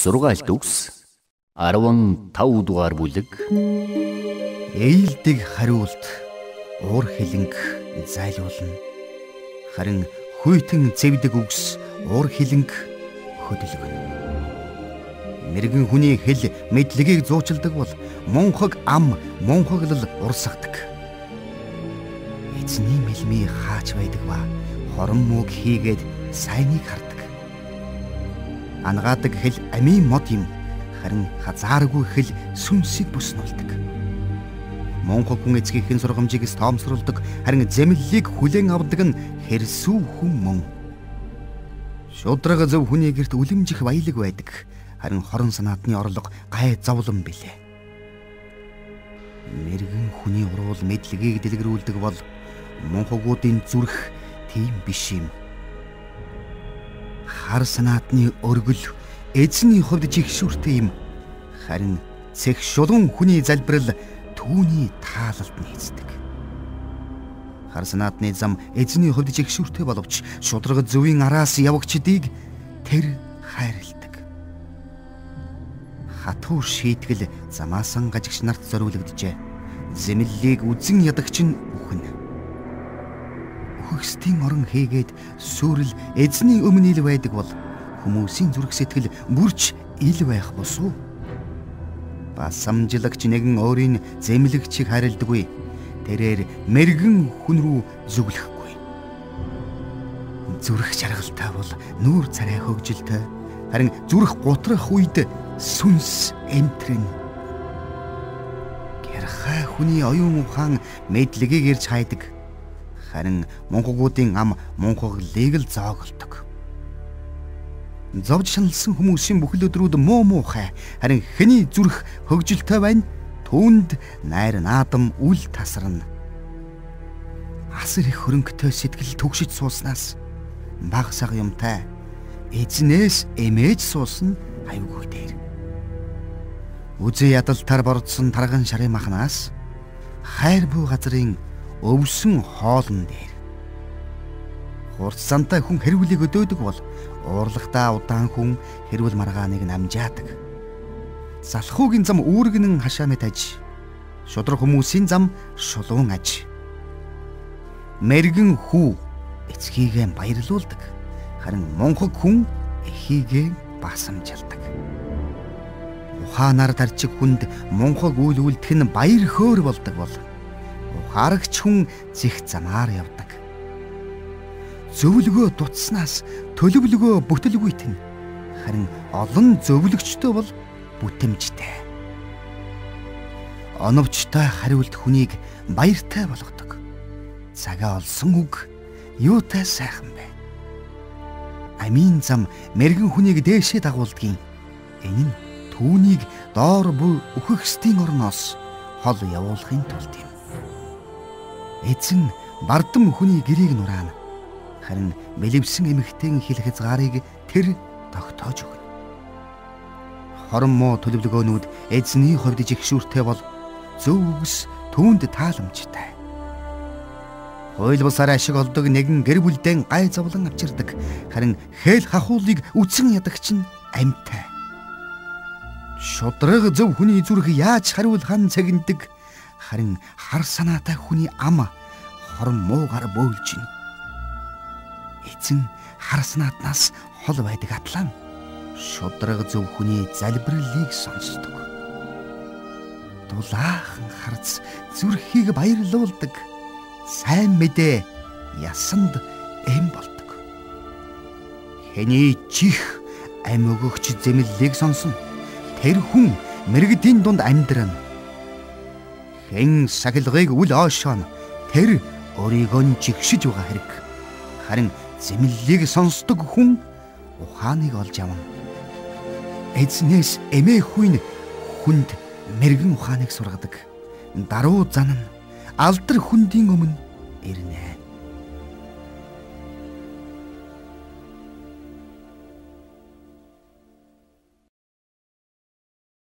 Сургаалт үгс 15 дугаар бүлэг. Ээлдэг хариулт уур хилэнг зайлуулна. Харин хүйтэн зэвдэг үгс уур хилэнг хөдөлгөнө мэрэгэн хүний хэл мэдлэгийг зуучилдаг бол мунхаг ам мунхаглал урсгадаг эзний мэлми хаач байдаг ба хорон мууг хийгээд сайныг хардаг Ангаадаг хэл амийн мод юм. Харин хазааргүй хэл сүнсийг буснуулдаг. Монгол хүн эцгийнхэн сургамжийг тоомсруулдаг. Харин зэмлэлийг хүлээн авдаг нь хэрсүү хүн мөн. Шудраг зөв хүний герт үлэмжих баялаг байдаг. Харин хорон санаатны орлого гай зовлон билээ. Мэргэн хүний уруул мэдлэгийг дэлгэрүүлдэг бол монхогуудын зүрх тийм биш юм хар санаатны өргөл эзний хувьд жигшүүртэй юм. Харин цэх шулуун хүний залбирал түүний таалалд нийцдэг. Хар санаатны зам эзний хувьд жигшүүртэй боловч шудраг зөвийн араас явагчдыг тэр хайрладаг. Хатуу шийтгэл замаасан гажигч нарт зориулогджээ. Зэмлэлийг үзэн ядагч нь үхэн хөхстийн орон хийгээд сүрэл эзний өмнө ил байдаг бол хүмүүсийн зүрх сэтгэл бүрч ил байх босуу. Басамжлагч нэгэн өөрийн зэмлэгчийг харилдаггүй. Тэрээр мэрэгэн хүн рүү зүглэхгүй. Зүрх чаргалтай бол нүүр царай хөгжилтэй. Харин зүрх гутрах үед сүнс эмтрэн. Гэрхай хүний оюун ухаан мэдлэгийг ирж хайдаг харин мунхагуудын ам мунхаглыг л зооголдог. Зовж шаналсан хүмүүсийн бүхэл өдрүүд муу муухай харин хэний зүрх хөгжилтэй байна түүнд найр наадам үл тасарна. Асар их хөрөнгөтэй сэтгэл түгшиж сууснаас баг саг юмтай эзнээс эмээж суусан аюугүй дээр. Үзээ ядалтаар бордсон тарган шарын махнаас хайр буу газрын өвсөн хоолн дээр. Хурцсантай хүн хэрвэлийг өдөөдөг бол уурлагтаа удаан хүн хэрвэл маргааныг намжаадаг. Залхуугийн зам үүргэнэн хашаамэ таж. Шудраг хүмүүсийн зам шулуун аж. Мэргэн хүү эцгийгээ баярлуулдаг. Харин мунхаг хүн эхийгээ басамжилдаг. Ухаанаар тарчиг хүнд мунхаг үйл үлдэх нь баяр хөөр болдог бол харагч хүн зих замаар явдаг. Зөвлөгөө дутснаас төлөвлөгөө бүтэлгүйт нь харин олон зөвлөгчтэй бол бүтэмжтэй. Оновчтой хариулт хүнийг баяртай болгодог. Цагаа олсон үг юутай сайхан бэ? Амийн зам мэрэгэн хүнийг дээшээ дагуулдгийн. Энэ нь түүнийг доор буй өөхөксдийн орноос хол явуулахын тулд юм. Эзэн бардам хүний гэрээг нураана. Харин мэлэвсэн эмэгтэйн хил хязгаарыг тэр тогтоож өгнө. Хорон муу төлөвлөгөөнүүд эзний хувьд жигшүүртэй бол зөв үгс түүнд тааламжтай. Хууль бусаар ашиг олдог нэгэн гэр бүлдэн гай зовлон авчирдаг. Харин хээл хахуулыг үцэн ядагч нь амьтай. Шудраг зөв хүний зүрх яаж хариулах нь цагиндаг харин хар санаатай хүний ам хорон муугар бөөлж байна. Эзэн хар санаатнаас хол байдаг атлан шудраг зөв хүний залбирлыг сонсдог. Дулаахан харц зүрхийг баярлуулдаг. Сайн мэдээ ясанд эм болдог. Хэний чих ам өгөгч зэмлэлийг сонсно. Тэр хүн мэрэгдийн дунд амьдрана хэн сахилгыг үл оошоно тэр өөрийгөө нь жигшиж байгаа хэрэг. Харин зэмлэлийг сонсдог хүн ухааныг олж авна. Эзнээс эмээ хүн хүнд мэрэгэн ухааныг сургадаг. Даруу зан нь алдар хүндийн өмнө ирнэ.